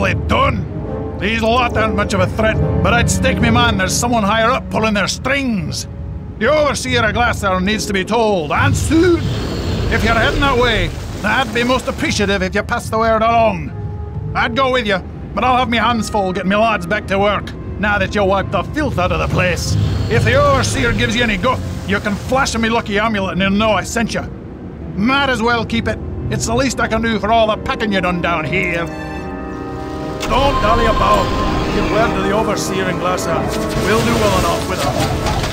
easily done. These lot aren't much of a threat, but I'd stake me man there's someone higher up pulling their strings. The overseer of Glacern needs to be told, and soon. If you're heading that way, I'd be most appreciative if you passed the word along. I'd go with you, but I'll have me hands full getting me lads back to work, now that you wiped the filth out of the place. If the overseer gives you any guff, you can flash me lucky amulet and he'll know I sent you. Might as well keep it. It's the least I can do for all the packing you done down here. Don't dally about. Give word to the overseer in Glacern. We'll do well enough with her.